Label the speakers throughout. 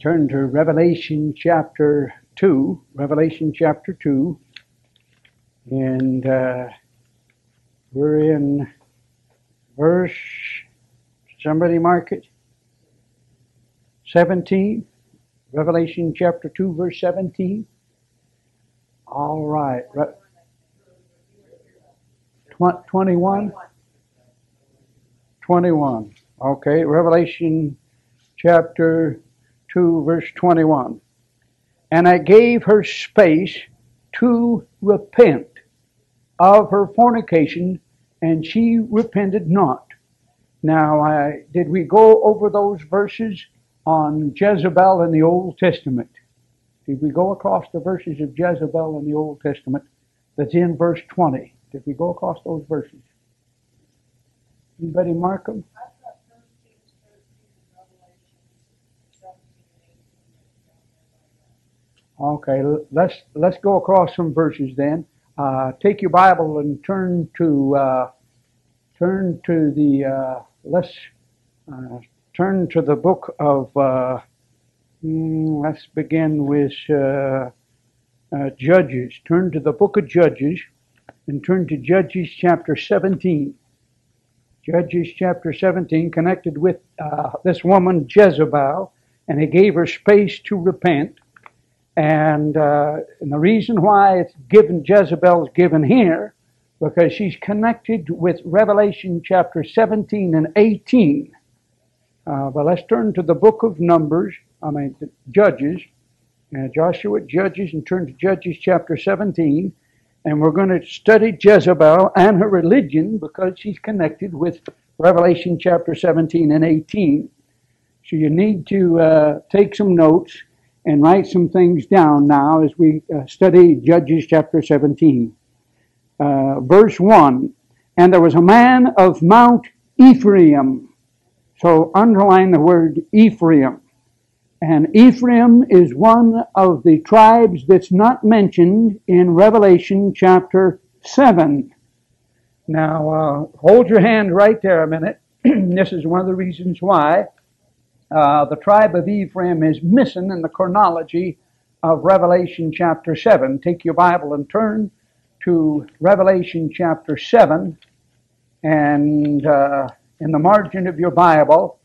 Speaker 1: Turn to Revelation chapter 2. Revelation chapter 2. And uh, we're in verse, somebody mark it? 17. Revelation chapter 2, verse 17. All right. Re- 21? 21. Okay. Revelation chapter 2, verse 21. And I gave her space to repent of her fornication, and she repented not. Now, I, did we go over those verses on Jezebel in the Old Testament? Did we go across the verses of Jezebel in the Old Testament that's in verse 20? Did we go across those verses? Anybody mark them? Okay, let's let's go across some verses then. Uh, take your Bible and turn to uh, turn to the uh, let's uh, turn to the book of uh, mm, let's begin with uh, Judges. Turn to the book of Judges and turn to Judges chapter 17. Judges chapter 17, connected with this woman Jezebel, and he gave her space to repent. And, uh, and the reason why it's given, Jezebel is given here, because she's connected with Revelation chapter 17 and 18. Uh, but let's turn to the book of Numbers, I mean, Judges, uh, Joshua, Judges, and turn to Judges chapter 17. And we're going to study Jezebel and her religion because she's connected with Revelation chapter 17 and 18. So you need to uh, take some notes and write some things down now as we uh, study Judges chapter 17. Uh, verse 1 And there was a man of Mount Ephraim. So underline the word Ephraim. And Ephraim is one of the tribes that's not mentioned in Revelation chapter 7. Now, uh, hold your hand right there a minute. this is one of the reasons why uh, the tribe of Ephraim is missing in the chronology of Revelation chapter 7. Take your Bible and turn to Revelation chapter 7. And uh, in the margin of your Bible,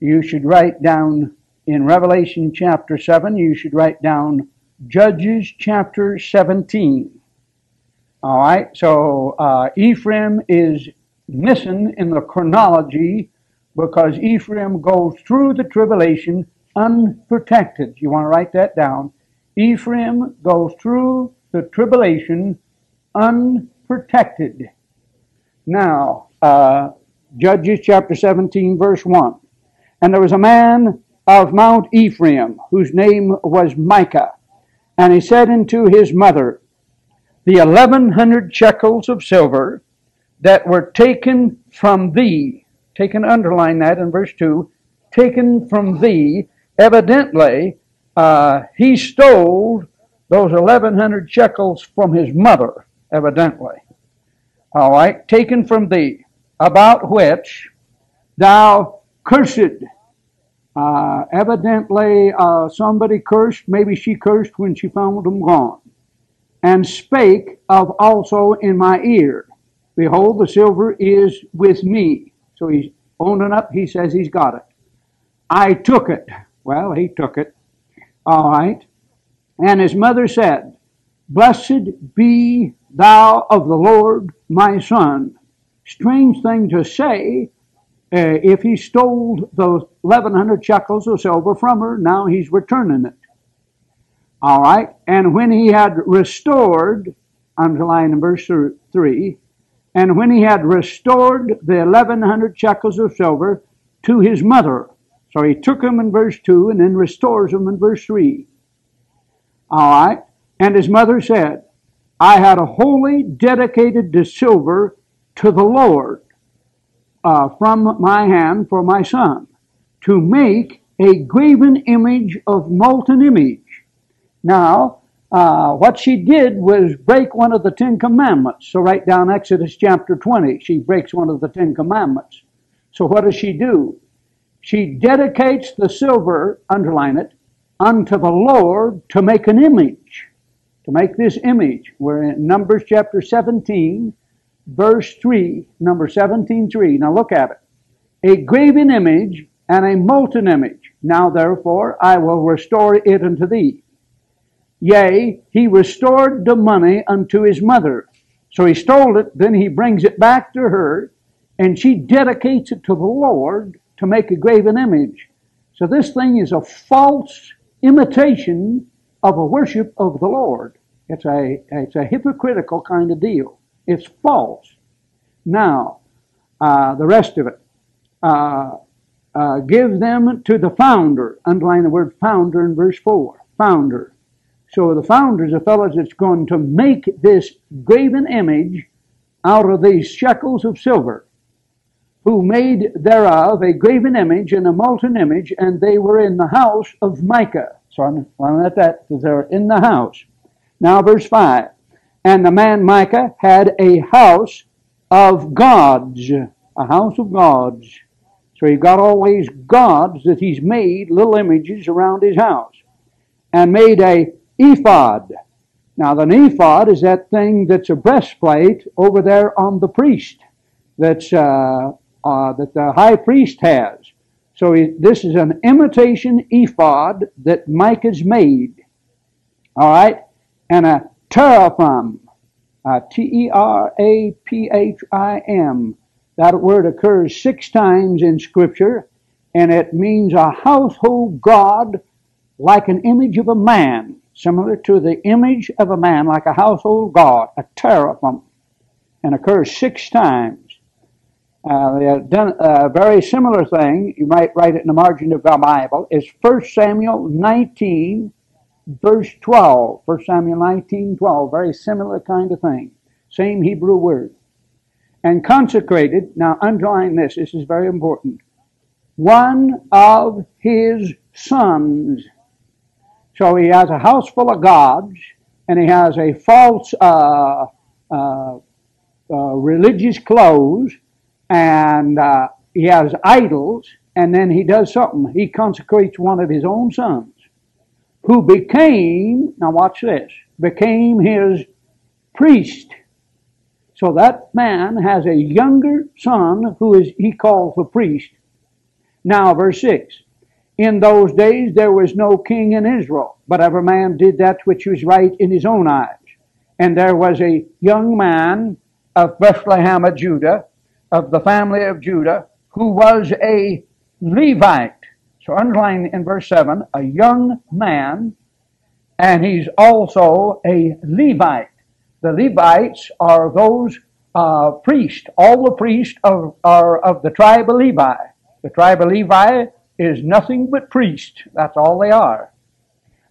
Speaker 1: you should write down in Revelation chapter 7, you should write down Judges chapter 17. All right, so uh, Ephraim is missing in the chronology because Ephraim goes through the tribulation unprotected. You want to write that down. Ephraim goes through the tribulation unprotected. Now, uh, Judges chapter 17, verse 1. And there was a man of Mount Ephraim whose name was Micah. And he said unto his mother, The eleven hundred shekels of silver that were taken from thee taken, underline that in verse 2, taken from thee, evidently, uh, he stole those 1100 shekels from his mother, evidently. All right, taken from thee, about which thou cursed. Uh, evidently, uh, somebody cursed, maybe she cursed when she found them gone, and spake of also in my ear, Behold, the silver is with me. So he's owning up. He says he's got it. I took it. Well, he took it. All right. And his mother said, Blessed be thou of the Lord, my son. Strange thing to say. Uh, if he stole those 1100 shekels of silver from her, now he's returning it. All right. And when he had restored, underline in verse 3, and when he had restored the 1100 shekels of silver to his mother, so he took them in verse 2 and then restores them in verse 3. All right. And his mother said, I had a wholly dedicated the silver to the Lord uh, from my hand for my son to make a graven image of molten image. Now, uh, what she did was break one of the Ten Commandments. So write down Exodus chapter 20. She breaks one of the Ten Commandments. So what does she do? She dedicates the silver, underline it, unto the Lord to make an image. To make this image. We're in Numbers chapter 17, verse 3. Number 17, 3. Now look at it. A graven image and a molten image. Now therefore I will restore it unto thee. Yea, he restored the money unto his mother. So he stole it, then he brings it back to her, and she dedicates it to the Lord to make a graven image. So this thing is a false imitation of a worship of the Lord. It's a, it's a hypocritical kind of deal. It's false. Now, uh, the rest of it. Uh, uh, give them to the founder. Underline the word founder in verse 4. Founder. So the founders is the fellow that's going to make this graven image out of these shekels of silver, who made thereof a graven image and a molten image, and they were in the house of Micah. So I'm, I'm at that, they're in the house. Now, verse 5. And the man Micah had a house of gods, a house of gods. So he got all these gods that he's made, little images around his house, and made a ephod. Now, the ephod is that thing that's a breastplate over there on the priest, that's uh, uh, that the high priest has. So he, this is an imitation ephod that Micah's made. All right, and a teraphim, uh, T E R A P H I M. That word occurs six times in Scripture, and it means a household god like an image of a man, similar to the image of a man, like a household god, a teraphim, and occurs six times. Uh, they have done a very similar thing. You might write it in the margin of the Bible. Is 1 Samuel 19, verse 12. 1 Samuel 19, 12. Very similar kind of thing. Same Hebrew word. And consecrated, now underline this, this is very important. One of his sons. So he has a house full of gods, and he has a false uh, uh, uh religious clothes, and uh, he has idols, and then he does something. He consecrates one of his own sons, who became, now watch this, became his priest. So that man has a younger son who is he calls a priest. Now, verse 6. In those days there was no king in Israel, but every man did that which was right in his own eyes. And there was a young man of Bethlehem of Judah of the family of Judah who was a Levite. So underline in verse 7, a young man, and he's also a Levite. The Levites are those uh, priests. All the priests of, are of the tribe of Levi. The tribe of Levi is nothing but priests. That's all they are.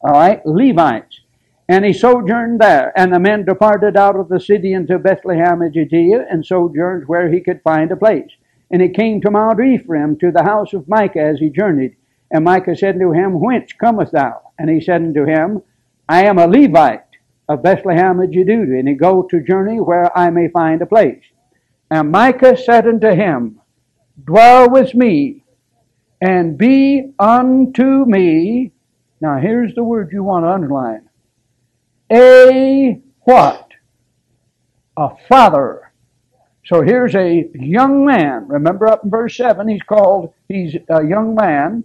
Speaker 1: All right, Levites. And he sojourned there. And the men departed out of the city into Bethlehem of Judea, and sojourned where he could find a place. And he came to Mount Ephraim, to the house of Micah, as he journeyed. And Micah said unto him, Whence comest thou? And he said unto him, I am a Levite of Bethlehem of Judah, and he go to journey where I may find a place. And Micah said unto him, Dwell with me, and be unto me. Now here's the word you want to underline a what? A father. So here's a young man. Remember up in verse 7, he's called, he's a young man.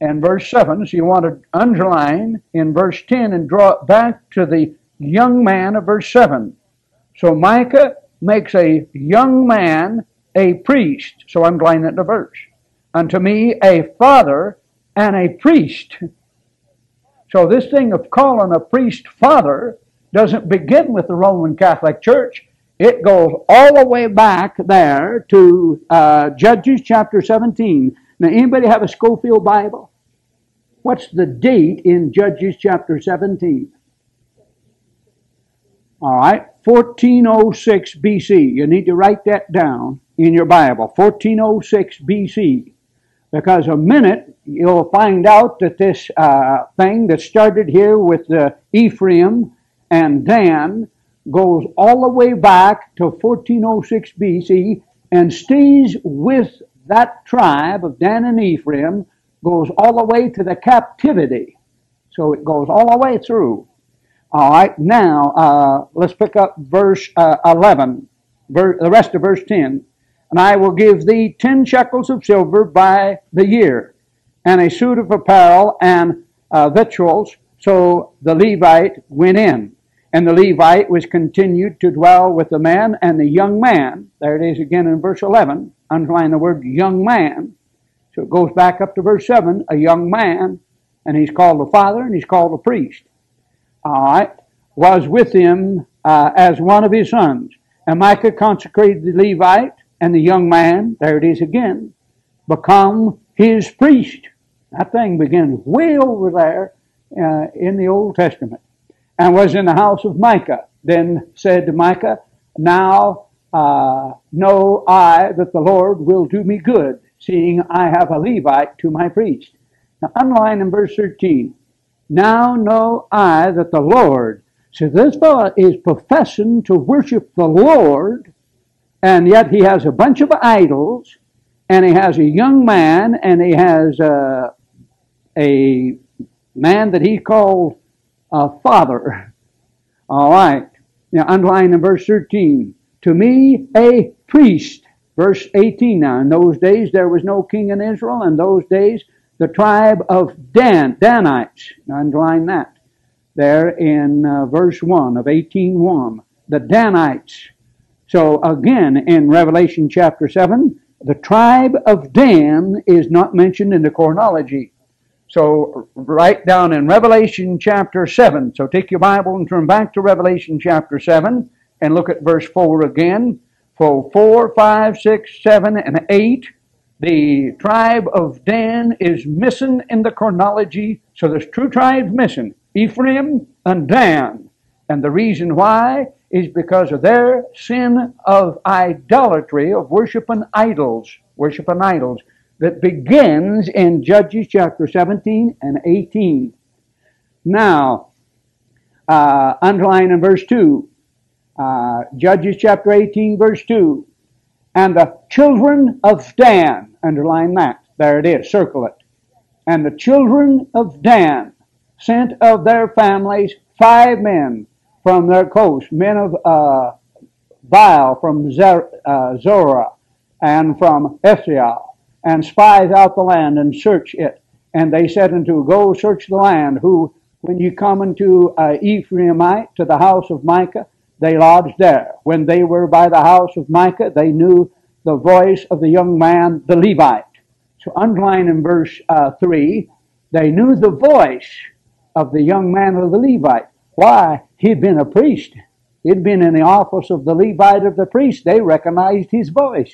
Speaker 1: And verse 7, so you want to underline in verse 10 and draw it back to the young man of verse 7. So Micah makes a young man a priest. So underline that in the verse. Unto me a father and a priest. So this thing of calling a priest father doesn't begin with the Roman Catholic Church. It goes all the way back there to uh, Judges chapter 17. Now, anybody have a Scofield Bible? What's the date in Judges chapter 17? All right, 1406 BC. You need to write that down in your Bible. 1406 BC. Because a minute you'll find out that this uh, thing that started here with the Ephraim and Dan goes all the way back to 1406 BC and stays with that tribe of Dan and Ephraim goes all the way to the captivity. So it goes all the way through. All right, now uh, let's pick up verse uh, 11, ver- the rest of verse 10. And I will give thee ten shekels of silver by the year, and a suit of apparel and uh, victuals. So the Levite went in. And the Levite was continued to dwell with the man and the young man. There it is again in verse 11. Underline the word young man. So it goes back up to verse 7. A young man, and he's called a father and he's called a priest. All right. Was with him uh, as one of his sons. And Micah consecrated the Levite and the young man, there it is again, become his priest. That thing begins way over there uh, in the Old Testament and was in the house of Micah. Then said to Micah, Now uh, know I that the Lord will do me good, seeing I have a Levite to my priest. Now, underline in verse 13. Now know I that the Lord. So this fellow is professing to worship the Lord, and yet he has a bunch of idols, and he has a young man, and he has uh, a man that he called a father. All right. Now, underline in verse 13. To me, a priest. Verse 18 now. In those days, there was no king in Israel. In those days, the tribe of Dan, Danites. Now, underline that. There in uh, verse 1 of 18.1. The Danites. So, again, in Revelation chapter 7, the tribe of Dan is not mentioned in the chronology. So write down in Revelation chapter 7. So take your Bible and turn back to Revelation chapter 7 and look at verse 4 again. For 4, 5, 6, 7, and 8, the tribe of Dan is missing in the chronology. So there's two tribes missing Ephraim and Dan. And the reason why is because of their sin of idolatry, of worshiping idols, worshiping idols that begins in Judges chapter 17 and 18. Now, uh, underline in verse 2, uh, Judges chapter 18, verse 2. And the children of Dan, underline that, there it is, circle it. And the children of Dan sent of their families five men from their coast, men of uh, from Zer, uh, and from Eshtaol and spies out the land and search it. And they said unto, Go search the land, who, when you come into uh, Ephraimite, to the house of Micah, they lodged there. When they were by the house of Micah, they knew the voice of the young man, the Levite. So underline in verse uh, 3, they knew the voice of the young man of the Levite. Why? He'd been a priest. He'd been in the office of the Levite of the priest. They recognized his voice.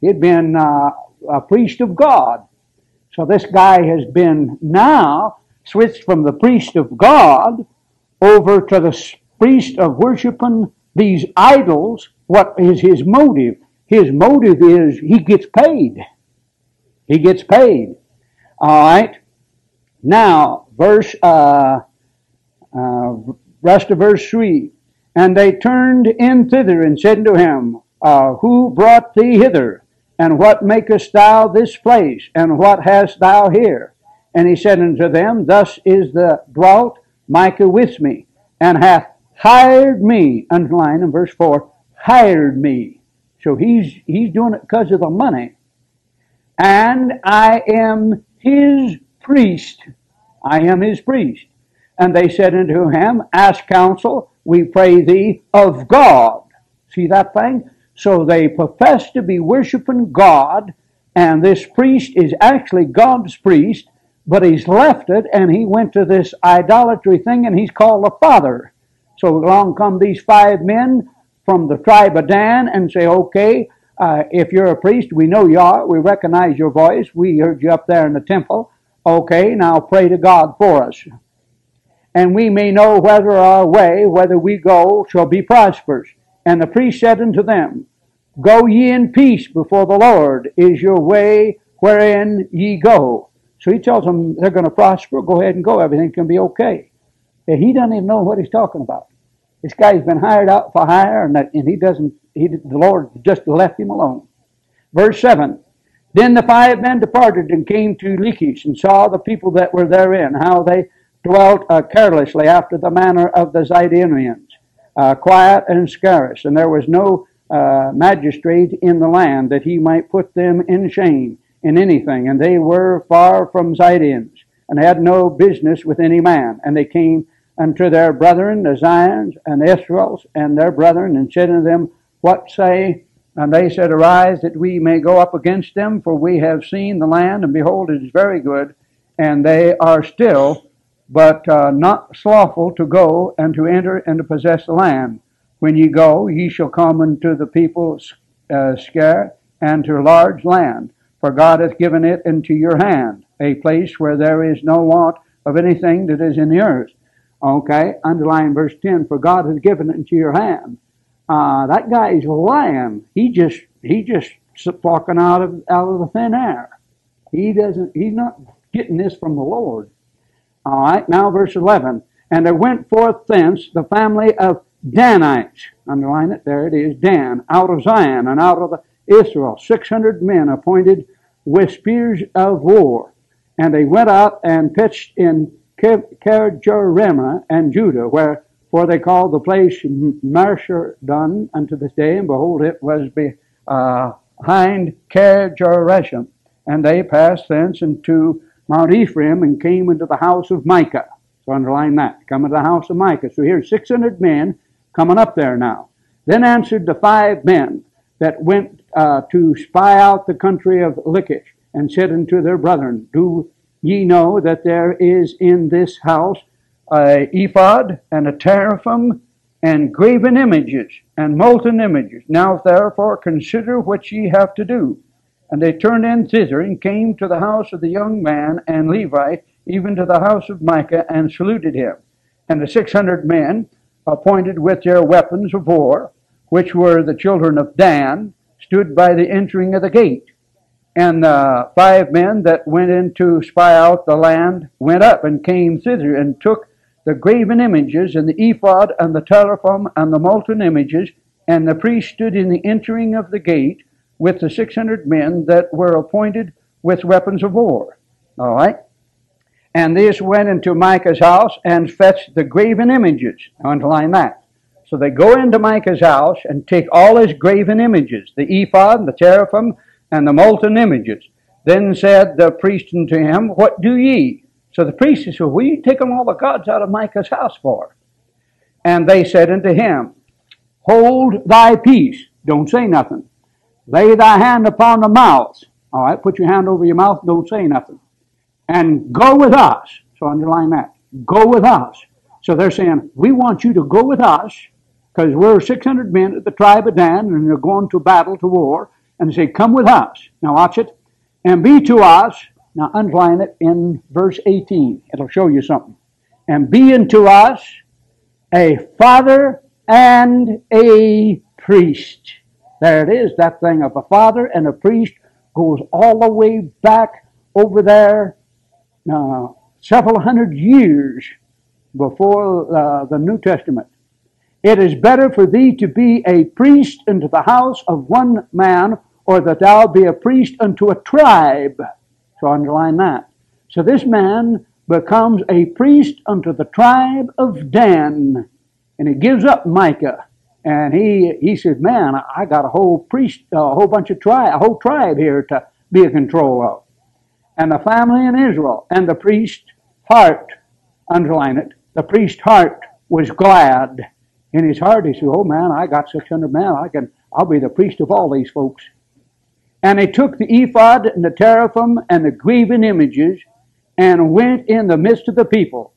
Speaker 1: He'd been uh, a priest of God. So this guy has been now switched from the priest of God over to the priest of worshiping these idols. What is his motive? His motive is he gets paid. He gets paid. All right. Now, verse, uh, uh, rest of verse 3. And they turned in thither and said to him, uh, Who brought thee hither? And what makest thou this place? And what hast thou here? And he said unto them, Thus is the dwelt Micah with me, and hath hired me. Underline in verse 4, hired me. So he's, he's doing it because of the money. And I am his priest. I am his priest. And they said unto him, Ask counsel, we pray thee, of God. See that thing? So they profess to be worshiping God, and this priest is actually God's priest, but he's left it and he went to this idolatry thing and he's called a father. So along come these five men from the tribe of Dan and say, okay, uh, if you're a priest, we know you are, we recognize your voice, we heard you up there in the temple. Okay, now pray to God for us. And we may know whether our way, whether we go, shall be prosperous. And the priest said unto them, Go ye in peace before the Lord is your way wherein ye go. So he tells them they're going to prosper. Go ahead and go. Everything's going to be okay. And he doesn't even know what he's talking about. This guy's been hired out for hire, and, that, and he doesn't. He, the Lord just left him alone. Verse seven. Then the five men departed and came to Lachish and saw the people that were therein, how they dwelt uh, carelessly after the manner of the Zidonians, uh, quiet and scarce, and there was no uh, magistrate in the land that he might put them in shame in anything, and they were far from Zidonians, and had no business with any man, and they came unto their brethren, the Zions and Israels, and their brethren, and said unto them, What say? And they said, Arise, that we may go up against them, for we have seen the land, and behold, it is very good, and they are still, but uh, not slothful to go and to enter and to possess the land. When ye go, ye shall come unto the people uh, scare and to large land, for God hath given it into your hand, a place where there is no want of anything that is in the earth. Okay, underline verse 10, for God hath given it into your hand. Uh, that guy's lying. He just he just talking out of out of the thin air. He doesn't. He's not getting this from the Lord. All right. Now verse eleven. And there went forth thence the family of Danites. Underline it. There it is. Dan out of Zion and out of the Israel. Six hundred men appointed with spears of war. And they went out and pitched in Kirjathjearim and Judah, where for they called the place Mahanehdan unto this day, and behold, it was behind uh, Kirjathjearim. And they passed thence into Mount Ephraim and came into the house of Micah. So underline that. Come into the house of Micah. So here's 600 men coming up there now. Then answered the five men that went uh, to spy out the country of Lachish, and said unto their brethren, Do ye know that there is in this house a ephod and a teraphim and graven images and molten images. Now therefore consider what ye have to do. And they turned in thither and came to the house of the young man and Levite, even to the house of Micah, and saluted him. And the six hundred men, appointed with their weapons of war, which were the children of Dan, stood by the entering of the gate. And the five men that went in to spy out the land went up and came thither and took the graven images and the ephod and the teraphim and the molten images, and the priest stood in the entering of the gate with the 600 men that were appointed with weapons of war. All right? And these went into Micah's house and fetched the graven images. Underline that. So they go into Micah's house and take all his graven images, the ephod, the teraphim, and the molten images. Then said the priest unto him, What do ye? So the priest said, Well, will you take all the gods out of Micah's house for? And they said unto him, Hold thy peace. Don't say nothing. Lay thy hand upon the mouth. All right, put your hand over your mouth. Don't say nothing. And go with us. So underline that. Go with us. So they're saying, We want you to go with us because we're 600 men of the tribe of Dan and they're going to battle, to war. And they say, Come with us. Now watch it. And be to us now underline it in verse 18. It'll show you something. And be unto us a father and a priest. There it is, that thing of a father and a priest goes all the way back over there uh, several hundred years before uh, the New Testament. It is better for thee to be a priest unto the house of one man, or that thou be a priest unto a tribe. So underline that. So this man becomes a priest unto the tribe of Dan. And he gives up Micah. And he, he says, man, I got a whole priest, a whole bunch of tribe, a whole tribe here to be in control of. And the family in Israel and the priest heart, underline it, the priest heart was glad. In his heart, he said, oh man, I got 600 men. I can, I'll be the priest of all these folks. And they took the ephod and the teraphim and the graven images and went in the midst of the people.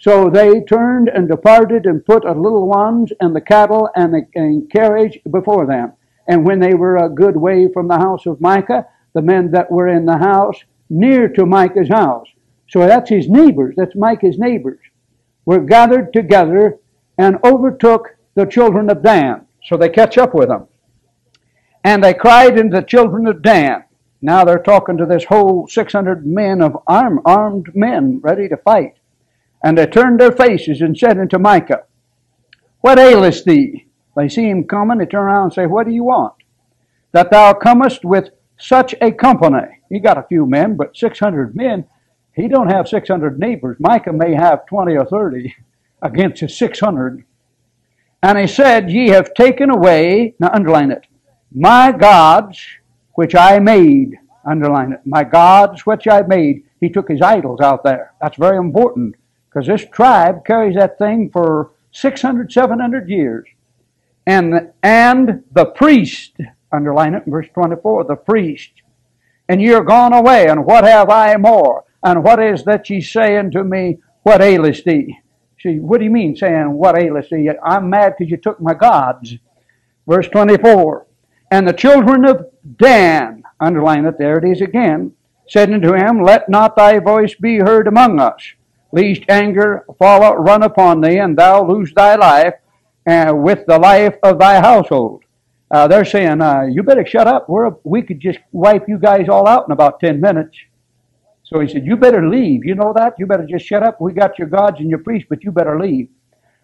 Speaker 1: So they turned and departed and put the little ones and the cattle and the and carriage before them. And when they were a good way from the house of Micah, the men that were in the house near to Micah's house, so that's his neighbors, that's Micah's neighbors, were gathered together and overtook the children of Dan. So they catch up with them. And they cried unto the children of Dan. Now they're talking to this whole 600 men of arm, armed men ready to fight. And they turned their faces and said unto Micah, What aileth thee? They see him coming, they turn around and say, What do you want? That thou comest with such a company. He got a few men, but 600 men, he don't have 600 neighbors. Micah may have 20 or 30 against his 600. And he said, Ye have taken away, now underline it, my gods which I made. Underline it. My gods which I made. He took his idols out there. That's very important because this tribe carries that thing for 600, 700 years. And, and the priest, underline it in verse 24, the priest. And you're gone away, and what have I more? And what is that ye say unto me, what aileth thee? See, what do you mean saying, what aileth thee? I'm mad because you took my gods. Verse 24. And the children of Dan, underline it, there it is again, said unto him, Let not thy voice be heard among us, lest anger fall out run upon thee, and thou lose thy life uh, with the life of thy household. Uh, they're saying, uh, You better shut up. We're, we could just wipe you guys all out in about 10 minutes. So he said, You better leave. You know that? You better just shut up. We got your gods and your priests, but you better leave.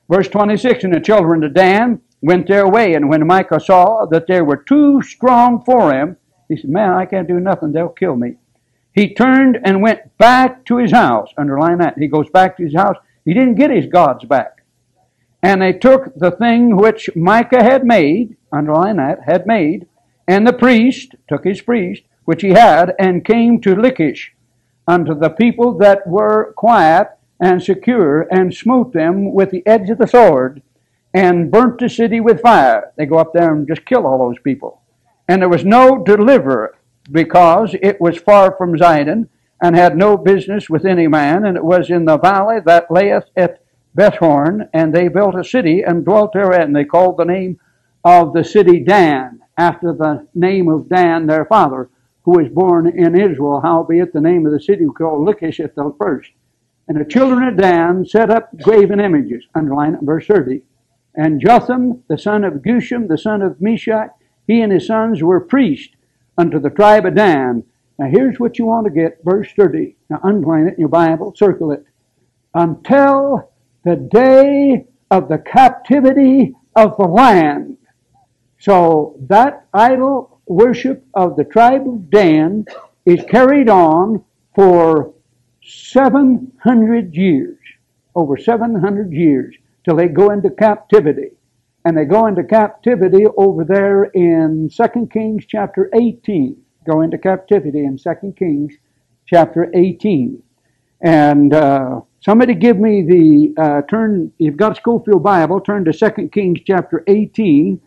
Speaker 1: Verse 26 And the children of Dan went their way. And when Micah saw that they were too strong for him, he said, Man, I can't do nothing. They'll kill me. He turned and went back to his house. Underline that. He goes back to his house. He didn't get his gods back. And they took the thing which Micah had made, underline that, had made, and the priest took his priest, which he had, and came to Lichish unto the people that were quiet and secure, and smote them with the edge of the sword, and burnt the city with fire. They go up there and just kill all those people. And there was no deliverer, because it was far from Zidon, and had no business with any man, and it was in the valley that layeth at Bethhoron, and they built a city and dwelt therein. They called the name of the city Dan, after the name of Dan, their father, who was born in Israel, howbeit the name of the city was called Lachish at the first. And the children of Dan set up graven images, underline verse 30. And Jotham, the son of Geshem, the son of Meshach, he and his sons were priests unto the tribe of Dan. Now here's what you want to get, verse 30. Now underline it in your Bible, circle it. Until the day of the captivity of the land. So that idol worship of the tribe of Dan is carried on for 700 years, over 700 years till they go into captivity. And they go into captivity over there in 2 Kings chapter 18. Go into captivity in 2 Kings chapter 18. And uh, somebody give me the uh, turn, you've got a Scofield Bible, turn to 2 Kings chapter 18,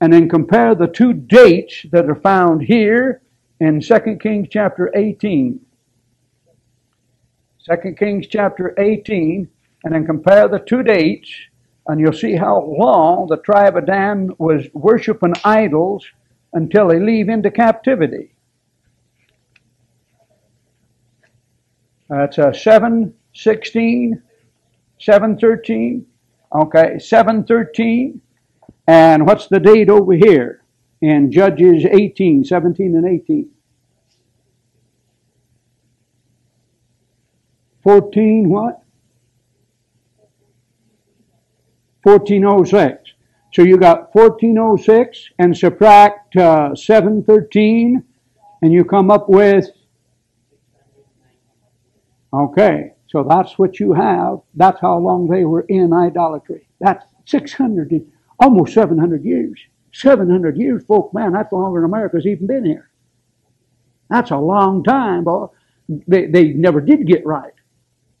Speaker 1: and then compare the two dates that are found here in 2 Kings chapter 18. 2 Kings chapter 18 and then compare the two dates, and you'll see how long the tribe of Dan was worshiping idols until they leave into captivity. That's uh, 716, 713. Okay, 713. And what's the date over here? In Judges 18, 17 and 18. 14 what? 1406. So you got 1406 and subtract uh, 713 and you come up with Okay, so that's what you have. That's how long they were in idolatry. That's 600, almost 700 years. 700 years, folk, man, that's longer than America's even been here. That's a long time, boy. They, they never did get right.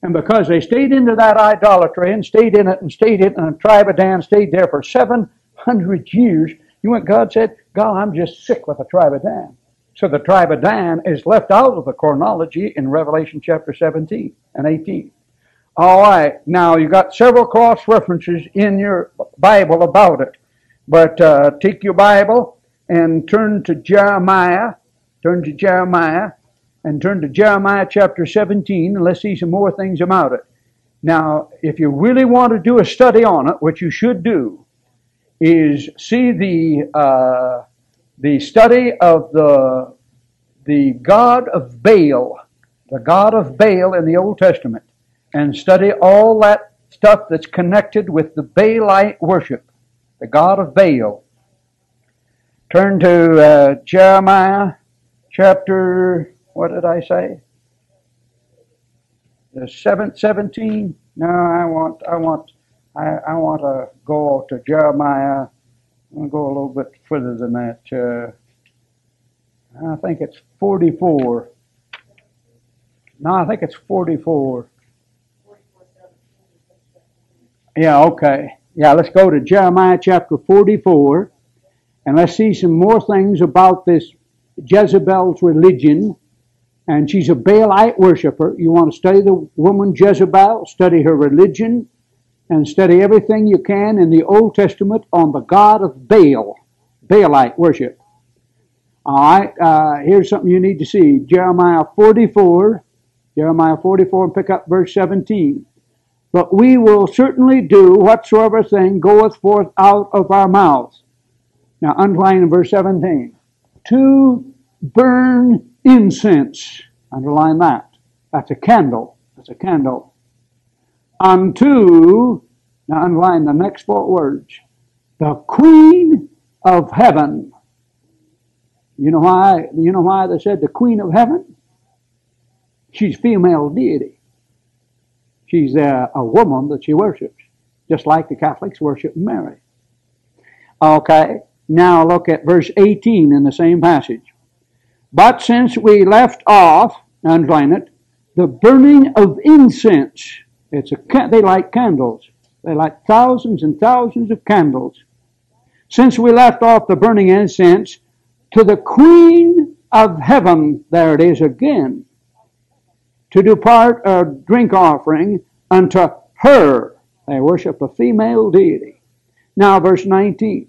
Speaker 1: And because they stayed into that idolatry and stayed in it and stayed in it, and the tribe of Dan stayed there for 700 years, you went, God said, God, I'm just sick with the tribe of Dan. So the tribe of Dan is left out of the chronology in Revelation chapter 17 and 18. All right, now you got several cross references in your Bible about it. But uh, take your Bible and turn to Jeremiah. Turn to Jeremiah and turn to Jeremiah chapter 17 and let's see some more things about it. Now, if you really want to do a study on it, what you should do is see the uh, the study of the the God of Baal, the God of Baal in the Old Testament, and study all that stuff that's connected with the Baalite worship, the God of Baal. Turn to uh, Jeremiah chapter, what did I say? The seventh, 17? No, I want, I want, I, I want to go to Jeremiah. I'm to go a little bit further than that. Uh, I think it's 44. No, I think it's 44. Yeah, okay. Yeah, let's go to Jeremiah chapter 44 and let's see some more things about this Jezebel's religion. And she's a Baalite worshiper. You want to study the woman Jezebel, study her religion, and study everything you can in the Old Testament on the God of Baal, Baalite worship. All right, uh, here's something you need to see Jeremiah 44, Jeremiah 44, and pick up verse 17. But we will certainly do whatsoever thing goeth forth out of our mouths. Now, underline in verse 17. To burn incense. Underline that. That's a candle. That's a candle. Unto, now underline the next four words. The Queen of Heaven. You know why? You know why they said the Queen of Heaven? She's female deity. She's a, a woman that she worships, just like the Catholics worship Mary. Okay, now look at verse 18 in the same passage. But since we left off, underline it, the burning of incense. It's a they like candles. They light thousands and thousands of candles. Since we left off the burning incense, to the Queen of Heaven, there it is again, to do part a drink offering unto her. They worship a female deity. Now, verse 19.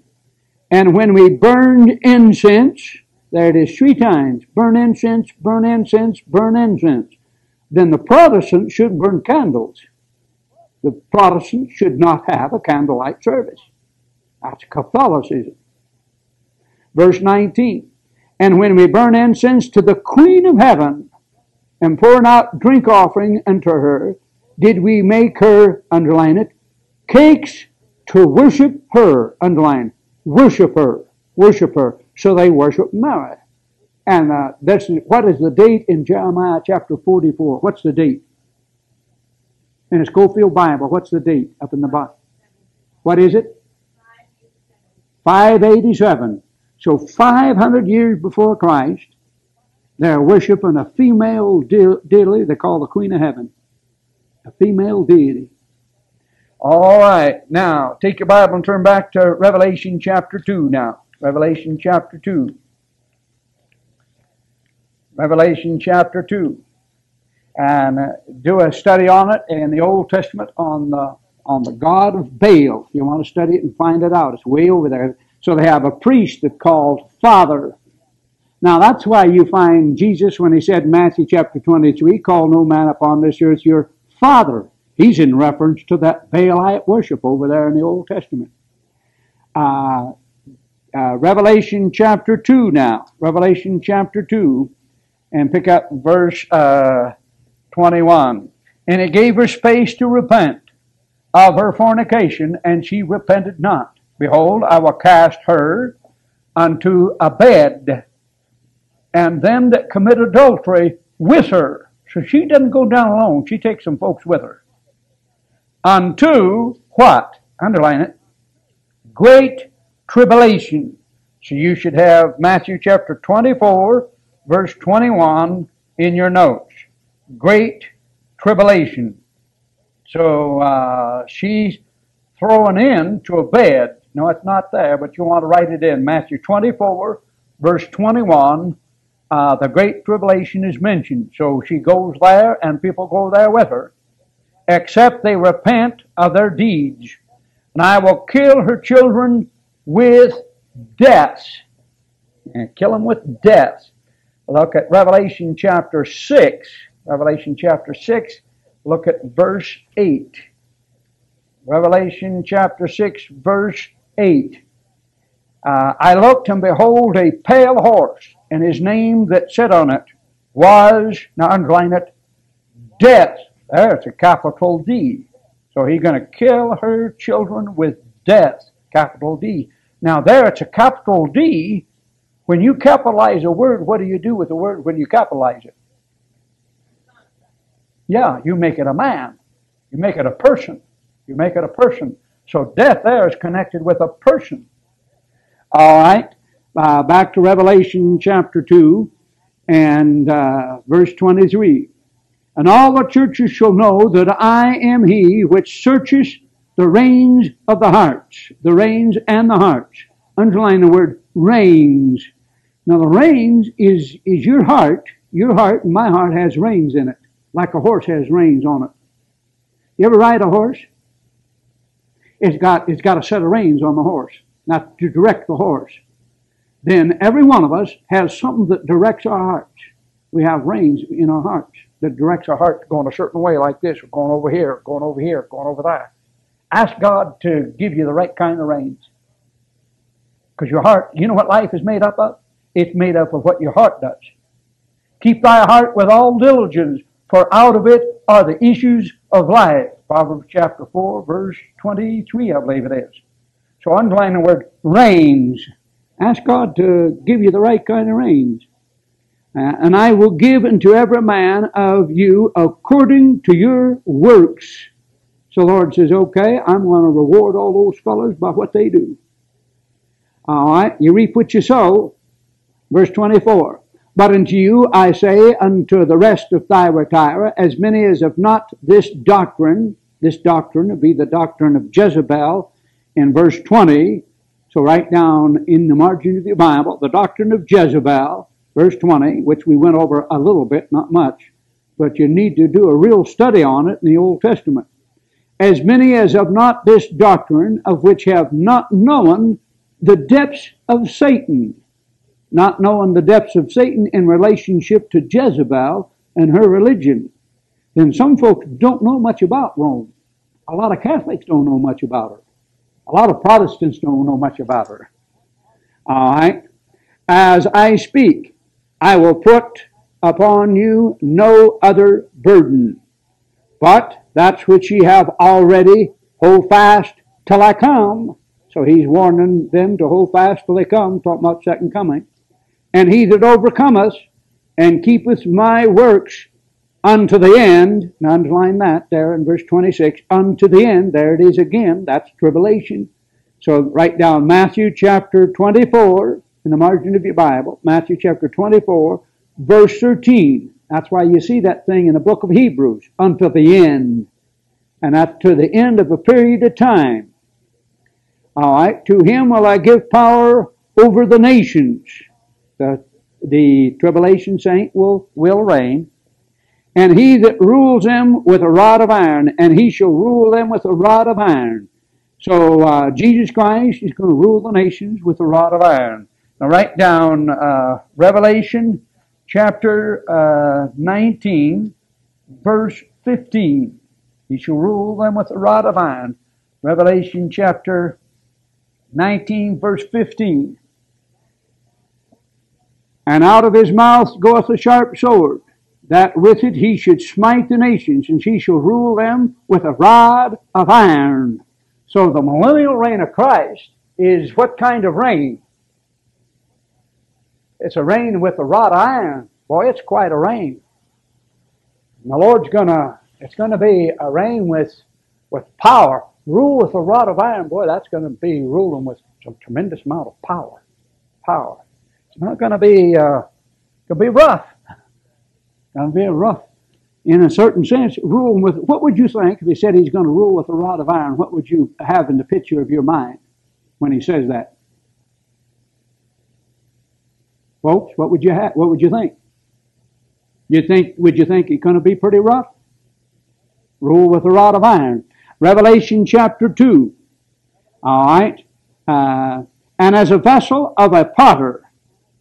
Speaker 1: And when we burned incense, there it is three times burn incense, burn incense, burn incense. Then the Protestant should burn candles. The Protestant should not have a candlelight service. That's Catholicism. Verse 19. And when we burn incense to the Queen of Heaven and pour out drink offering unto her, did we make her, underline it, cakes to worship her, underline, worship her, worship her. So they worship Mary. And uh, that's, what is the date in Jeremiah chapter 44? What's the date? In the Scofield Bible, what's the date up in the bottom? What is it? 587. So 500 years before Christ, they're worshiping a female deity they call the Queen of Heaven. A female deity. All right, now take your Bible and turn back to Revelation chapter 2 now. Revelation chapter 2. Revelation chapter 2. And uh, do a study on it in the Old Testament on the, on the God of Baal. You want to study it and find it out, it's way over there. So they have a priest that called Father. Now that's why you find Jesus when he said Matthew chapter 23, call no man upon this earth your Father. He's in reference to that Baalite worship over there in the Old Testament. Uh, uh, Revelation chapter 2 now. Revelation chapter 2 and pick up verse uh, 21. And it gave her space to repent of her fornication, and she repented not. Behold, I will cast her unto a bed, and them that commit adultery with her. So she doesn't go down alone. She takes some folks with her. Unto what? Underline it. Great tribulation. So you should have Matthew chapter 24, verse 21 in your notes. Great tribulation. So uh, she's thrown into a bed no, it's not there, but you want to write it in. Matthew 24, verse 21, uh, the Great Tribulation is mentioned. So she goes there, and people go there with her, except they repent of their deeds. And I will kill her children with death. And kill them with death. Look at Revelation chapter 6. Revelation chapter 6, look at verse 8. Revelation chapter 6, verse 8. Uh, I looked and behold a pale horse, and his name that sat on it was, now underline it, death. There's a capital D. So he's going to kill her children with death, capital D. Now there it's a capital D When you capitalize a word, what do you do with the word when you capitalize it? Yeah, you make it a man. You make it a person. You make it a person. So death there is connected with a person. All right. Uh, back to Revelation chapter 2 and uh, verse 23. And all the churches shall know that I am he which searches the reins of the hearts. The reins and the hearts. Underline the word reins. Now the reins is, is your heart. Your heart and my heart has reins in it. Like a horse has reins on it. You ever ride a horse? It's got, it's got a set of reins on the horse. Not to direct the horse. Then every one of us has something that directs our hearts. We have reins in our hearts that directs our heart going a certain way like this, or going over here, going over here, going over there. Ask God to give you the right kind of reins. Because your heart, you know what life is made up of? It's made up of what your heart does. Keep thy heart with all diligence, for out of it are the issues of life. Proverbs chapter 4, verse 23, I believe it is. So underline the word reins. Ask God to give you the right kind of reins. Uh, and I will give unto every man of you according to your works. So the Lord says, okay, I'm going to reward all those fellows by what they do. All right, you reap what you sow. Verse 24. But unto you I say, unto the rest of Thyatira, as many as have not this doctrine, this doctrine would be the doctrine of Jezebel in verse 20. So write down in the margin of your Bible, the doctrine of Jezebel, verse 20, which we went over a little bit, not much, but you need to do a real study on it in the Old Testament. As many as have not this doctrine, of which have not known the depths of Satan, not knowing the depths of Satan in relationship to Jezebel and her religion, then some folks don't know much about Rome. A lot of Catholics don't know much about her. A lot of Protestants don't know much about her. All right? As I speak, I will put upon you no other burden, but that which ye have already hold fast till I come. So he's warning them to hold fast till they come, talking about second coming. And he that overcometh and keepeth my works unto the end, now underline that there in verse 26, unto the end, there it is again, that's tribulation. So write down Matthew chapter 24, in the margin of your Bible, Matthew chapter 24, verse 13. That's why you see that thing in the book of Hebrews, unto the end. And that's to the end of a period of time. All right, to him will I give power over the nations. The, the tribulation saint will, will reign. And he that rules them with a rod of iron, and he shall rule them with a rod of iron. So uh, Jesus Christ is going to rule the nations with a rod of iron. Now write down uh, Revelation chapter uh, 19, verse 15. He shall rule them with a rod of iron. Revelation chapter 19, verse 15. And out of his mouth goeth a sharp sword, that with it he should smite the nations, and he shall rule them with a rod of iron. So the millennial reign of Christ is what kind of reign? It's a reign with a rod of iron. Boy, it's quite a reign. And the Lord's gonna, it's gonna be a reign with, with power. Rule with a rod of iron. Boy, that's gonna be ruling with some tremendous amount of power. Power. It's not gonna be, uh, gonna be rough. Gonna be rough in a certain sense, ruling with, what would you think if he said he's going to rule with a rod of iron? What would you have in the picture of your mind when he says that? Folks, what would you have? What would you think? You think, would you think it's going to be pretty rough? Rule with a rod of iron. Revelation chapter 2. All right. Uh, and as a vessel of a potter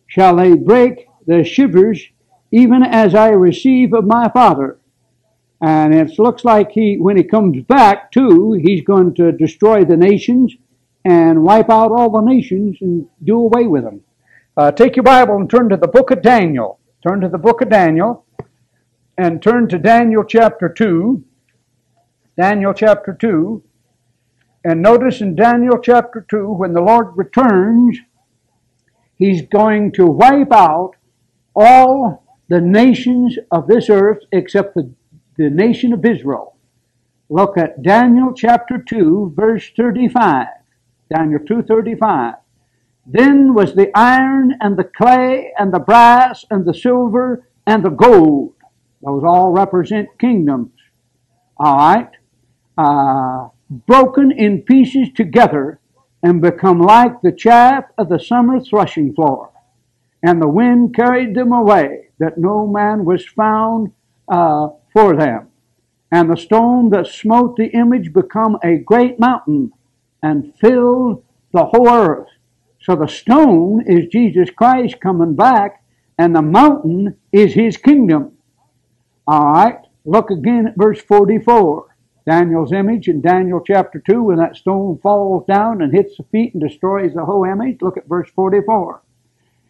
Speaker 1: shall they break the shivers, even as I receive of my Father. And it looks like he, when he comes back too, he's going to destroy the nations and wipe out all the nations and do away with them. Uh, take your Bible and turn to the book of Daniel. Turn to the book of Daniel and turn to Daniel chapter 2. Daniel chapter 2. And notice in Daniel chapter 2, when the Lord returns, He's going to wipe out all the nations of this earth except the, the nation of Israel. Look at Daniel chapter 2, verse 35. Daniel 2:35. Then was the iron and the clay and the brass and the silver and the gold. Those all represent kingdoms. All right? Uh, broken in pieces together and become like the chaff of the summer threshing floor. And the wind carried them away, that no man was found uh, for them. And the stone that smote the image become a great mountain and filled the whole earth. So the stone is Jesus Christ coming back, and the mountain is his kingdom. All right, look again at verse 44. Daniel's image in Daniel chapter 2, when that stone falls down and hits the feet and destroys the whole image. Look at verse 44.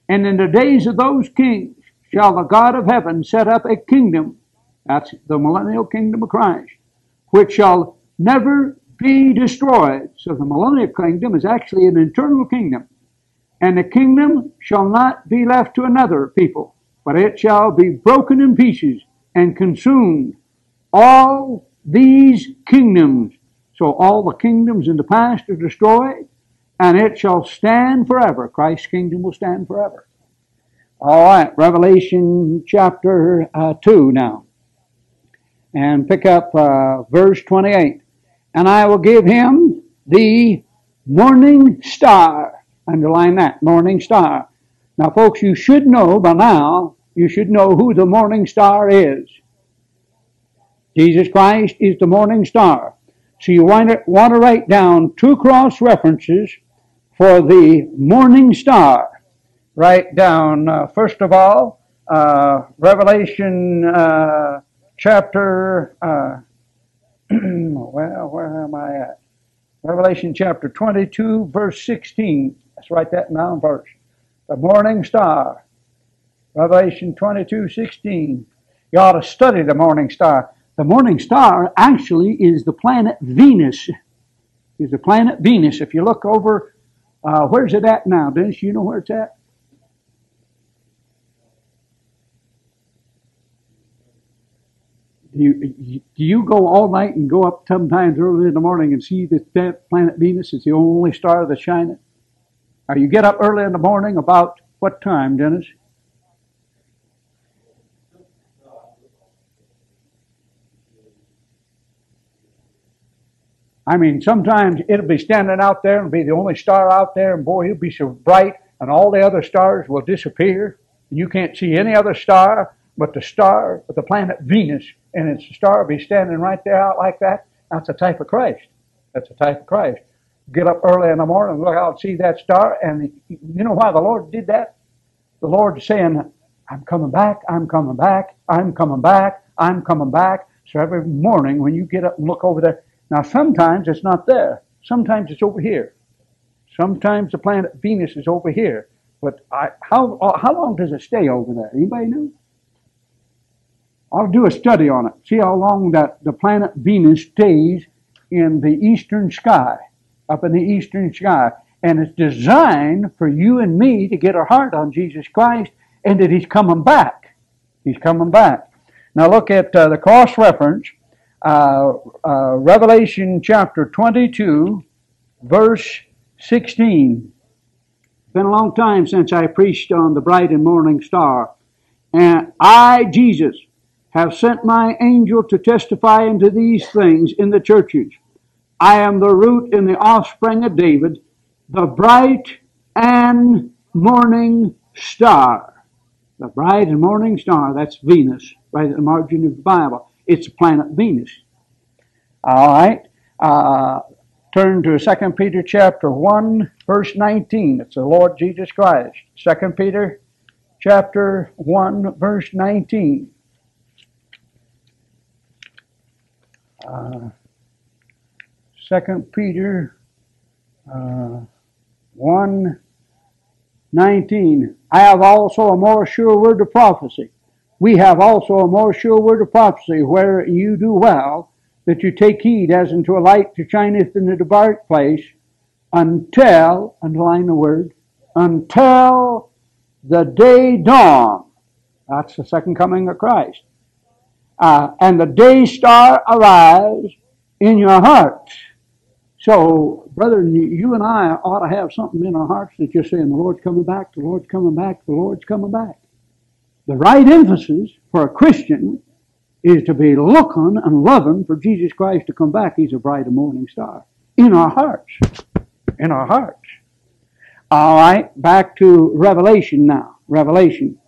Speaker 1: And in the days of those kings shall the God of heaven set up a kingdom, that's the millennial kingdom of Christ, which shall never be destroyed. So the millennial kingdom is actually an eternal kingdom. And the kingdom shall not be left to another people, but it shall be broken in pieces and consumed. All these kingdoms, so all the kingdoms in the past are destroyed, and it shall stand forever. Christ's kingdom will stand forever. All right, Revelation chapter uh, 2 now. And pick up uh, verse 28 and I will give him the morning star. Underline that, morning star. Now, folks, you should know by now, you should know who the morning star is. Jesus Christ is the morning star. So you want to, want to write down two cross references for the morning star. Write down, uh, first of all, uh, Revelation uh, chapter uh, well, where am I at? Revelation chapter 22, verse 16. Write that down verse. The morning star. Revelation 22, 16. You ought to study the morning star. The morning star actually is the planet Venus. Is the planet Venus. If you look over, uh, where's it at now? Dennis, you know where it's at? Do you, do you go all night and go up sometimes early in the morning and see that planet Venus is the only star that's shining? Or you get up early in the morning about what time, Dennis? I mean, sometimes it'll be standing out there and be the only star out there, and boy, it'll be so bright, and all the other stars will disappear, and you can't see any other star but the star of the planet Venus and its star will be standing right there out like that, that's a type of Christ. That's a type of Christ. Get up early in the morning, and look out, and see that star, and you know why the Lord did that? The Lord's saying, I'm coming back, I'm coming back, I'm coming back, I'm coming back. So every morning when you get up and look over there, now sometimes it's not there. Sometimes it's over here. Sometimes the planet Venus is over here. But I, how, how long does it stay over there? Anybody know? I'll do a study on it. See how long that the planet Venus stays in the eastern sky, up in the eastern sky. And it's designed for you and me to get our heart on Jesus Christ and that He's coming back. He's coming back. Now look at uh, the cross reference, uh, uh, Revelation chapter 22, verse 16. It's been a long time since I preached on the bright and morning star. And I, Jesus, have sent my angel to testify unto these things in the churches. I am the root and the offspring of David, the bright and morning star. The bright and morning star, that's Venus, right at the margin of the Bible. It's the planet Venus. All right. Uh, turn to 2 Peter chapter 1, verse 19. It's the Lord Jesus Christ. 2 Peter chapter 1, verse 19. uh, Second Peter uh, 1 19. I have also a more sure word of prophecy. We have also a more sure word of prophecy, where you do well that you take heed as unto a light to shineth in the dark place until, underline the word, until the day dawn. That's the second coming of Christ. Uh, and the day star arise in your hearts. So, brethren, you and I ought to have something in our hearts that you're saying, the Lord's coming back, the Lord's coming back, the Lord's coming back. The right emphasis for a Christian is to be looking and loving for Jesus Christ to come back. He's a bright morning star in our hearts. In our hearts. All right, back to Revelation now. Revelation.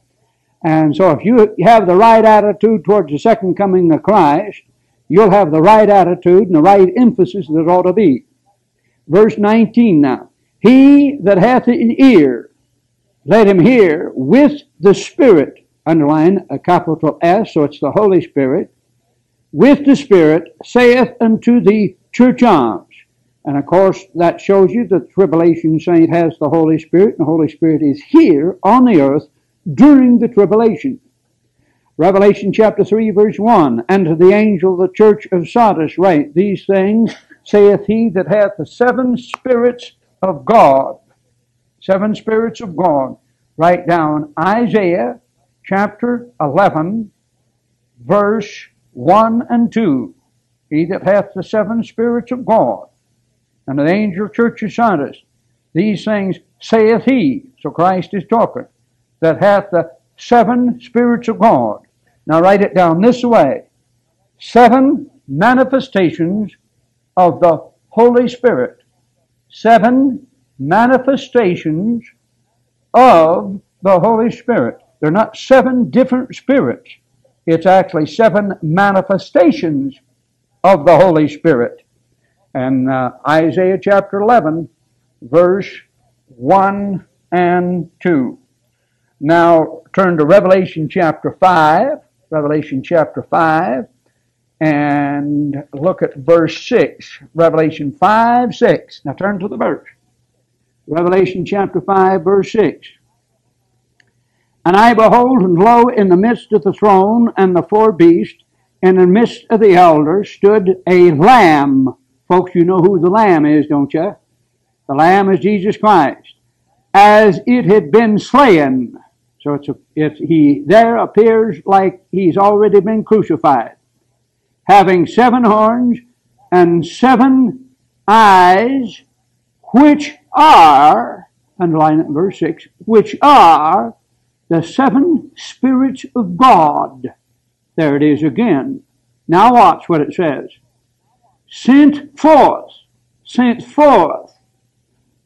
Speaker 1: And so if you have the right attitude towards the second coming of Christ, you'll have the right attitude and the right emphasis that ought to be. Verse 19 now. He that hath an ear, let him hear with the Spirit, underline a capital S, so it's the Holy Spirit, with the Spirit saith unto the church arms. And of course, that shows you that the tribulation saint has the Holy Spirit, and the Holy Spirit is here on the earth during the tribulation. Revelation chapter 3, verse 1 And to the angel of the church of Sardis write, These things saith he that hath the seven spirits of God. Seven spirits of God. Write down Isaiah chapter 11, verse 1 and 2. He that hath the seven spirits of God. And the angel church of Sardis. These things saith he. So Christ is talking that hath the seven spirits of God. Now write it down this way. Seven manifestations of the Holy Spirit. Seven manifestations of the Holy Spirit. They're not seven different spirits. It's actually seven manifestations of the Holy Spirit. And uh, Isaiah chapter 11, verse 1 and 2. Now turn to Revelation chapter 5, Revelation chapter 5, and look at verse 6. Revelation 5, 6. Now turn to the verse. Revelation chapter 5, verse 6. And I behold, and lo, in the midst of the throne and the four beasts, and in the midst of the elders, stood a lamb. Folks, you know who the lamb is, don't you? The lamb is Jesus Christ. As it had been slain so it's, a, it's he there appears like he's already been crucified, having seven horns and seven eyes, which are, underline it verse 6, which are the seven spirits of God. There it is again. Now watch what it says. Sent forth, sent forth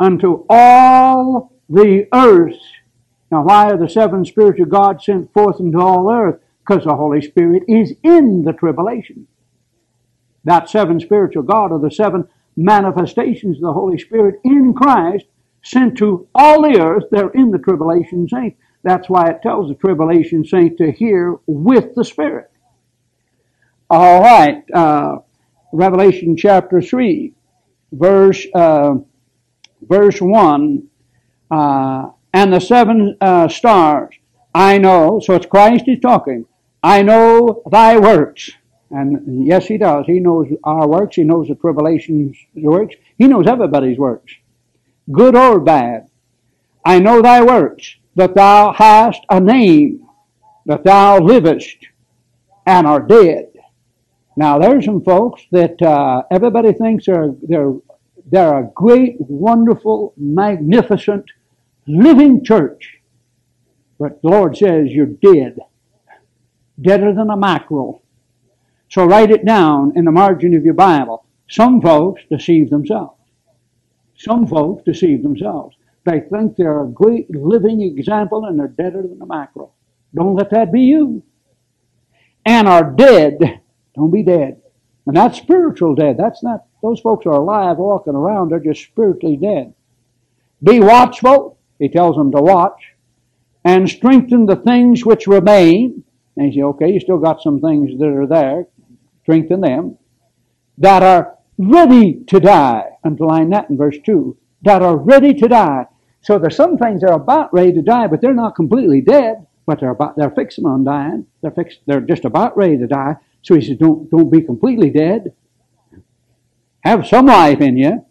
Speaker 1: unto all the earth now, why are the seven spirits of God sent forth into all earth? Because the Holy Spirit is in the tribulation. That seven spirits of God are the seven manifestations of the Holy Spirit in Christ sent to all the earth. They're in the tribulation saint. That's why it tells the tribulation saint to hear with the Spirit. All right, uh, Revelation chapter 3, verse, uh, verse 1. Uh, and the seven uh, stars. I know, so it's Christ is talking. I know thy works. And yes, he does. He knows our works. He knows the tribulation's works. He knows everybody's works, good or bad. I know thy works, that thou hast a name, that thou livest and are dead. Now, there's some folks that uh, everybody thinks are they're they're a great, wonderful, magnificent living church. But the Lord says you're dead, deader than a mackerel. So write it down in the margin of your Bible. Some folks deceive themselves. Some folks deceive themselves. They think they're a great living example and they're deader than a mackerel. Don't let that be you. And are dead. Don't be dead. And that's spiritual dead. That's not, those folks are alive walking around. They're just spiritually dead. Be watchful he tells them to watch and strengthen the things which remain. And you say, okay, you still got some things that are there. Strengthen them. That are ready to die. Underline that in verse 2. That are ready to die. So there's some things that are about ready to die, but they're not completely dead. But they're about they're fixing on dying. They're fixed, they're just about ready to die. So he says, don't don't be completely dead. Have some life in you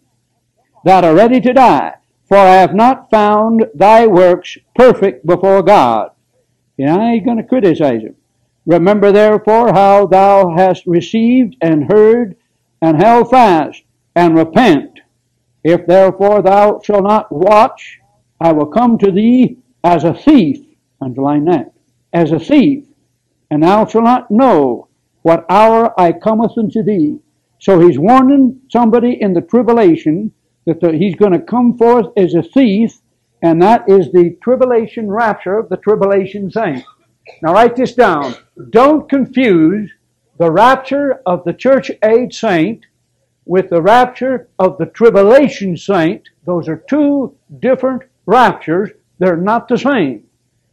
Speaker 1: that are ready to die for I have not found thy works perfect before God. You know, he's going to criticize him. Remember therefore how thou hast received and heard and held fast, and repent. If therefore thou shalt not watch, I will come to thee as a thief. Underline that. As a thief. And thou shalt not know what hour I cometh unto thee. So he's warning somebody in the tribulation that the, he's going to come forth as a thief, and that is the tribulation rapture of the tribulation saints. Now write this down. Don't confuse the rapture of the church age saint with the rapture of the tribulation saint. Those are two different raptures. They're not the same.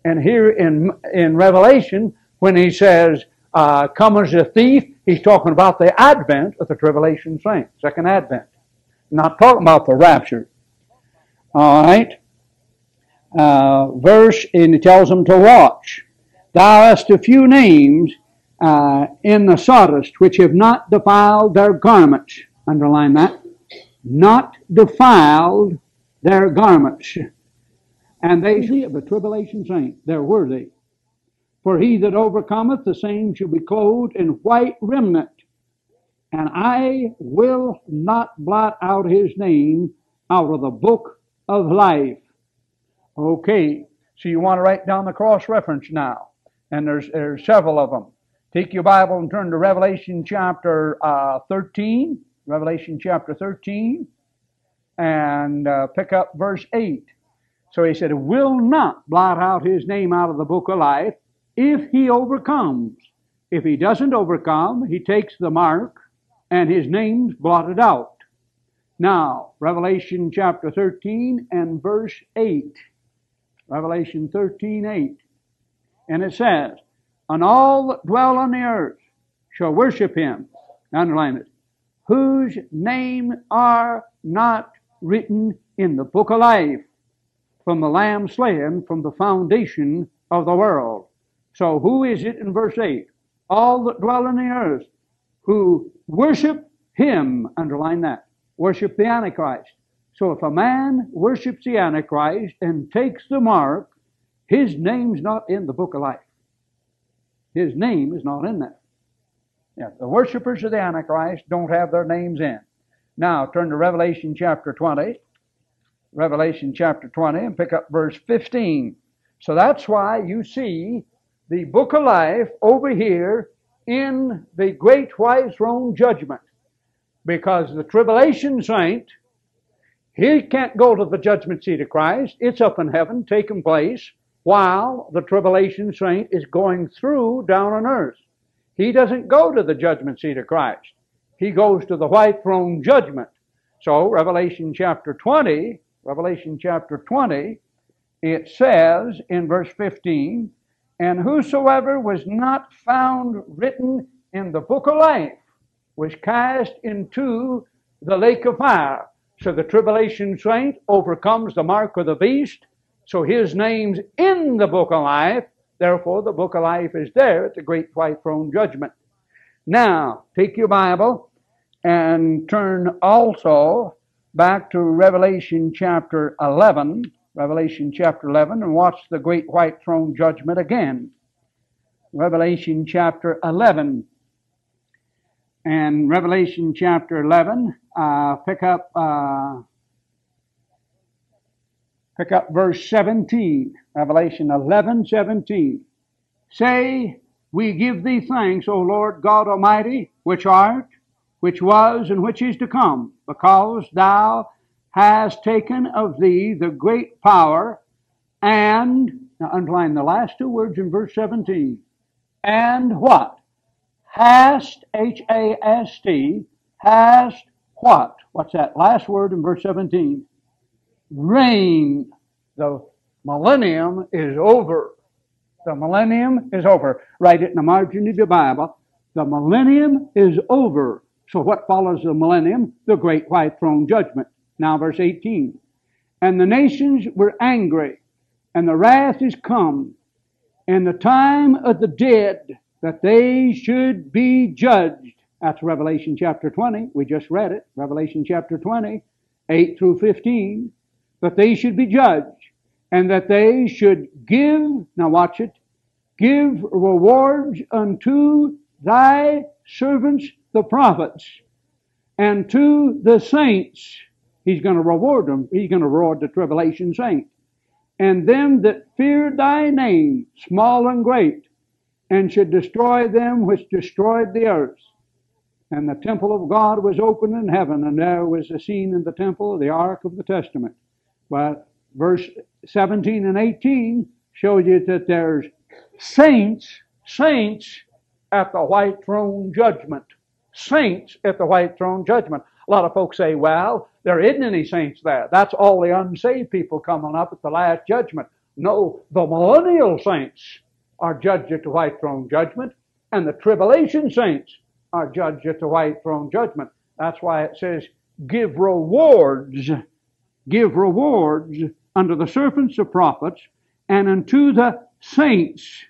Speaker 1: And here in, in Revelation, when he says, uh, come as a thief, he's talking about the advent of the tribulation saint, second advent. Not talking about the rapture. All right. Uh, verse, and he tells them to watch. Thou hast a few names uh, in the Sardis which have not defiled their garments. Underline that. Not defiled their garments. And they shall be a tribulation saint. They're worthy. For he that overcometh, the same shall be clothed in white remnant. And I will not blot out his name out of the book of life. Okay, so you want to write down the cross reference now. And there's, there's several of them. Take your Bible and turn to Revelation chapter uh, 13. Revelation chapter 13. And uh, pick up verse 8. So he said, Will not blot out his name out of the book of life if he overcomes. If he doesn't overcome, he takes the mark and his name's blotted out. Now, Revelation chapter 13 and verse 8. Revelation 13, 8. And it says, And all that dwell on the earth shall worship him. Underline it. Whose name are not written in the book of life from the Lamb slain from the foundation of the world. So who is it in verse 8? All that dwell on the earth who worship him, underline that, worship the Antichrist. So if a man worships the Antichrist and takes the mark, his name's not in the book of life. His name is not in there. Yeah, the worshippers of the Antichrist don't have their names in. Now turn to Revelation chapter 20. Revelation chapter 20 and pick up verse 15. So that's why you see the book of life over here in the great white throne judgment. Because the tribulation saint, he can't go to the judgment seat of Christ. It's up in heaven, taking place, while the tribulation saint is going through down on earth. He doesn't go to the judgment seat of Christ. He goes to the white throne judgment. So, Revelation chapter 20, Revelation chapter 20, it says in verse 15, and whosoever was not found written in the book of life was cast into the lake of fire. So the tribulation saint overcomes the mark of the beast. So his name's in the book of life. Therefore, the book of life is there at the great white throne judgment. Now, take your Bible and turn also back to Revelation chapter 11. Revelation chapter 11 and watch the great white throne judgment again. Revelation chapter 11. And Revelation chapter 11, uh, pick up, uh, pick up verse 17. Revelation 11, 17. Say, we give thee thanks, O Lord God Almighty, which art, which was, and which is to come, because thou has taken of thee the great power and, now underline the last two words in verse 17, and what? Hast, H A S T, hast what? What's that last word in verse 17? Reign. The millennium is over. The millennium is over. Write it in the margin of your Bible. The millennium is over. So what follows the millennium? The great white throne judgment. Now, verse 18. And the nations were angry, and the wrath is come, and the time of the dead that they should be judged. That's Revelation chapter 20. We just read it. Revelation chapter 20, 8 through 15. that they should be judged, and that they should give, now watch it, give rewards unto thy servants the prophets, and to the saints. He's going to reward them. He's going to reward the tribulation saints. And them that fear thy name, small and great, and should destroy them which destroyed the earth. And the temple of God was open in heaven, and there was a scene in the temple, the Ark of the Testament. But verse 17 and 18 shows you that there's saints, saints at the white throne judgment. Saints at the white throne judgment. A lot of folks say, well, there isn't any saints there. That's all the unsaved people coming up at the last judgment. No, the millennial saints are judged at the white throne judgment, and the tribulation saints are judged at the white throne judgment. That's why it says, give rewards, give rewards unto the servants of prophets, and unto the saints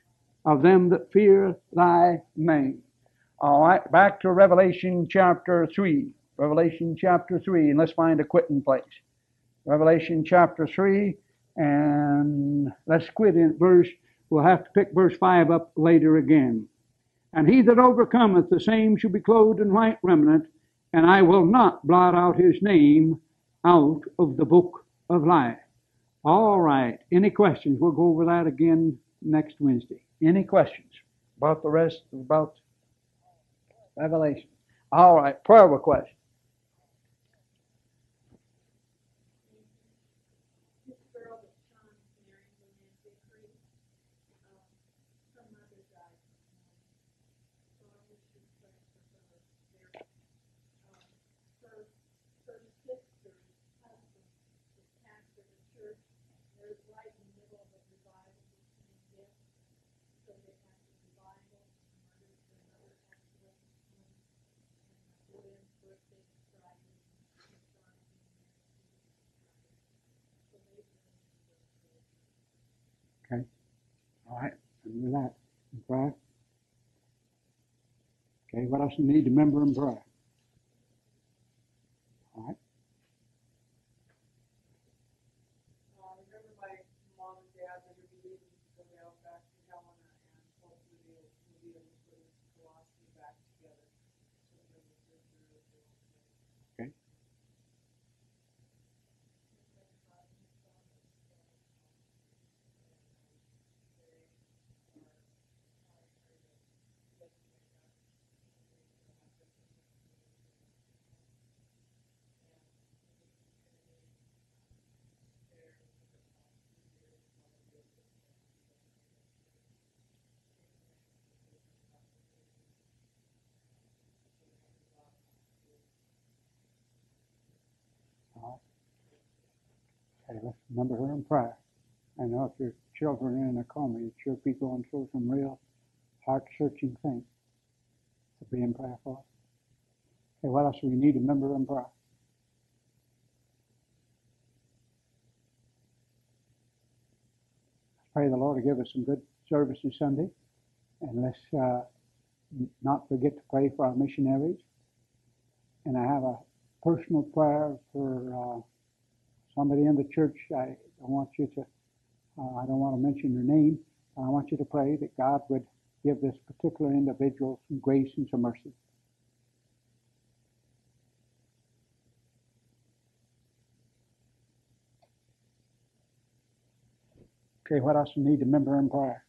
Speaker 1: of them that fear thy name. All right, back to Revelation chapter 3. Revelation chapter 3, and let's find a quitting place. Revelation chapter 3, and let's quit in verse, we'll have to pick verse 5 up later again. And he that overcometh, the same shall be clothed in white remnant, and I will not blot out his name out of the book of life. All right. Any questions? We'll go over that again next Wednesday. Any questions about the rest about Revelation? All right. Prayer request. All right, remember that prayer. Okay, what else you need to remember in prayer? All right.
Speaker 2: Uh, remember my mom and dad that are believing to go down back to Helena and hopefully they'll, we'll be able to put this philosophy back together. So that the surgery will go okay.
Speaker 1: Okay. All Let's remember her in prayer. I know if your children are in a coma, you should be going through some real heart searching things. To be in prayer for. us. Okay, what else do we need to remember in prayer? Pray the Lord to give us some good services Sunday. And let's uh, not forget to pray for our missionaries. And I have a personal prayer for uh, somebody in the church. I, I want you to, uh, I don't want to mention your name. I want you to pray that God would give this particular individual some grace and some mercy. Okay, what else do you need to remember in prayer?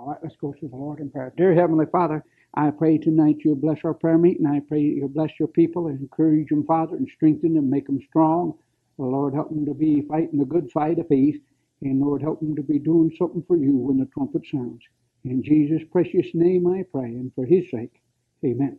Speaker 1: All right, let's go to the Lord in prayer. Dear Heavenly Father, I pray tonight you'll bless our prayer meeting. I pray you'll bless your people and encourage them, Father, and strengthen them, make them strong. Lord, help them to be fighting a good fight of faith. And Lord, help them to be doing something for you when the trumpet sounds. In Jesus' precious name I pray, and for his sake, amen.